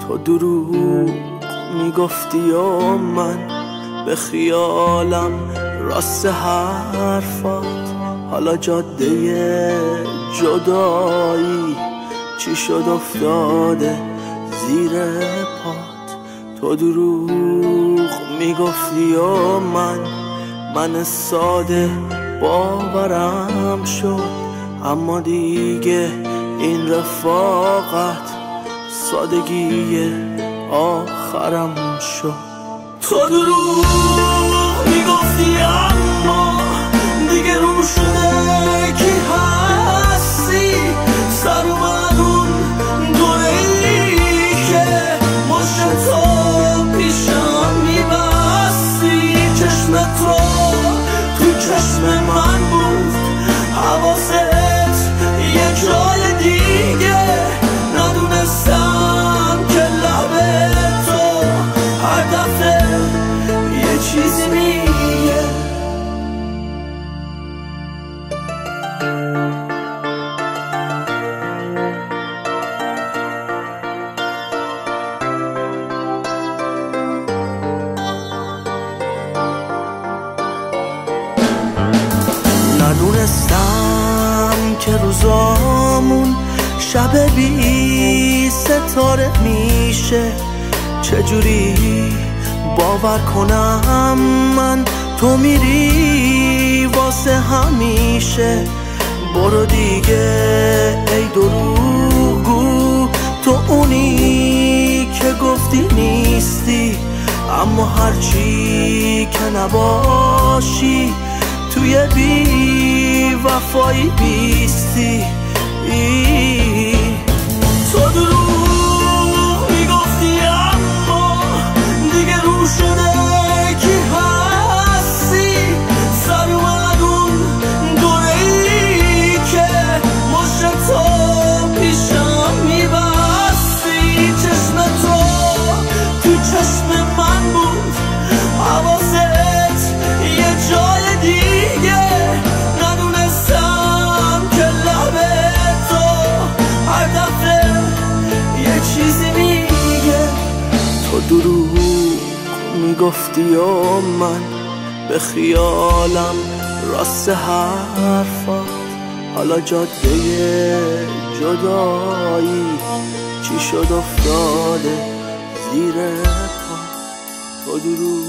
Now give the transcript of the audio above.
تو دروغ می‌گفتی و من به خیالم راست حرفات؟ حالا جاده جدایی چی شد افتاده زیر پات؟ تو دروغ می‌گفتی و من؟ من ساده باورم شد اما دیگه این رفاقت سادگی آخرم شد. تو دروغ می‌گفتی اما دیگه رو شده کی هستی؟ سر من اون دوره که مشت تو پیشم میبستی. چشم تو تو چشم من ندونستم که روزامون شب بی ستاره میشه. چجوری باور کنم من تو میری واسه همیشه؟ برو دیگه ای دروغگو تو اونی که گفتی نیستی. اما هرچی که نباشی توی بی viva foi biste. می‌گفتی و من به خیالم راست حرفات حالا جاده جدایی چی شد افتاده زیر پا؟ تو من